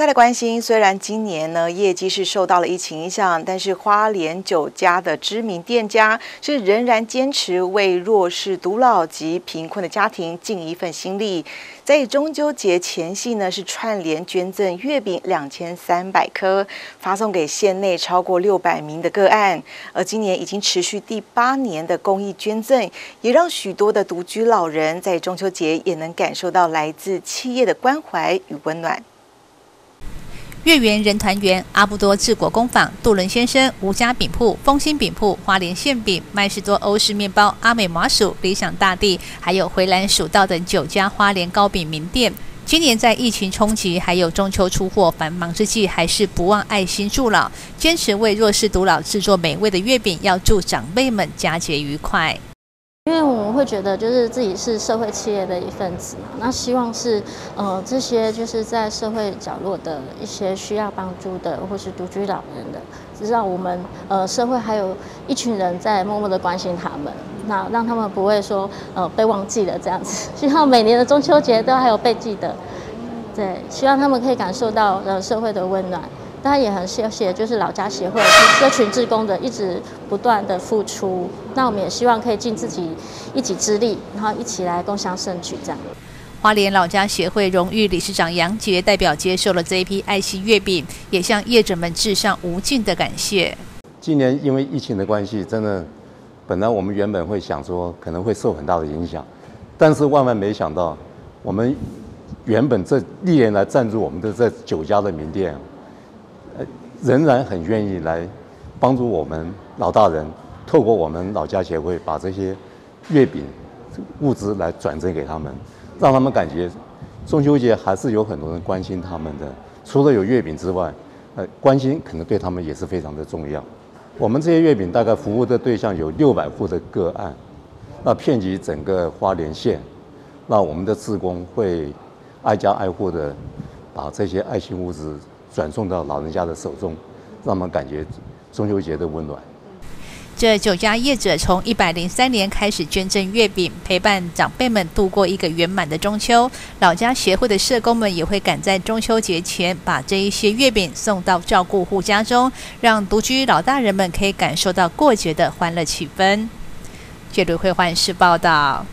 再来关心，虽然今年呢业绩是受到了疫情影响，但是花莲酒家的知名店家是仍然坚持为弱势、独老及贫困的家庭尽一份心力。在中秋节前夕呢，是串联捐赠月饼两千三百颗，发送给县内超过六百名的个案。而今年已经持续第八年的公益捐赠，也让许多的独居老人在中秋节也能感受到来自企业的关怀与温暖。月圆人团圆，阿布多治国工坊、杜伦先生、吴家饼铺、丰兴饼铺、花莲馅饼、麦士多欧式面包、阿美麻薯、理想大地，还有回南蜀道等九家花莲糕饼名店，今年在疫情冲击还有中秋出货繁忙之际，还是不忘爱心助老，坚持为弱势独老制作美味的月饼，要祝长辈们佳节愉快。因为我们会觉得，就是自己是社会企业的一份子嘛，那希望是，呃，这些就是在社会角落的一些需要帮助的，或是独居老人的，知道我们呃社会还有一群人在默默的关心他们，那让他们不会说呃被忘记了这样子，希望每年的中秋节都还有被记得，对，希望他们可以感受到呃社会的温暖。当然也很谢谢，就是老家协会这群志工的一直不断的付出。那我们也希望可以尽自己一己之力，然后一起来共享盛举。这样，花莲老家协会荣誉理事长杨杰代表接受了这一批爱心月饼，也向业者们致上无尽的感谢。今年因为疫情的关系，真的，本来我们原本会想说可能会受很大的影响，但是万万没想到，我们原本这历年来赞助我们的这九家的名店。仍然很愿意来帮助我们老大人，透过我们老家协会把这些月饼物资来转赠给他们，让他们感觉中秋节还是有很多人关心他们的。除了有月饼之外，呃，关心可能对他们也是非常的重要。我们这些月饼大概服务的对象有六百户的个案，那遍及整个花莲县，那我们的职工会挨家挨户的把这些爱心物资。转送到老人家的手中，让我们感觉中秋节的温暖。这九家业者从一百零三年开始捐赠月饼，陪伴长辈们度过一个圆满的中秋。老家协会的社工们也会赶在中秋节前，把这一些月饼送到照顾户家中，让独居老大人们可以感受到过节的欢乐气氛。记者会换市报道。